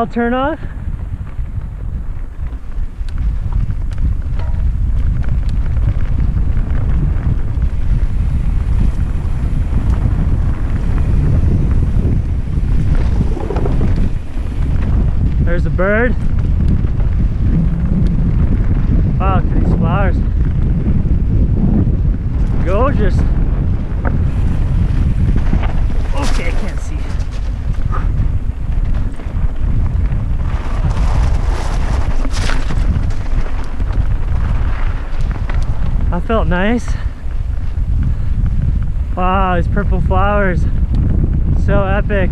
I'll turn off. There's a bird. Wow, look at these flowers. Gorgeous. I felt nice. Wow, these purple flowers. So epic.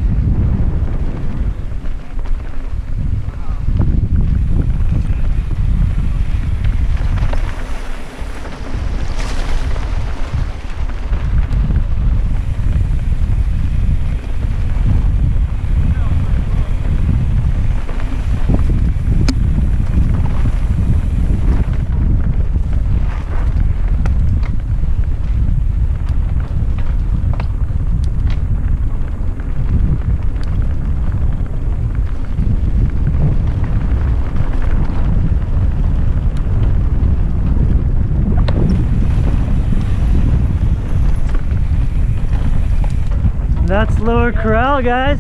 That's Lower Corral, guys.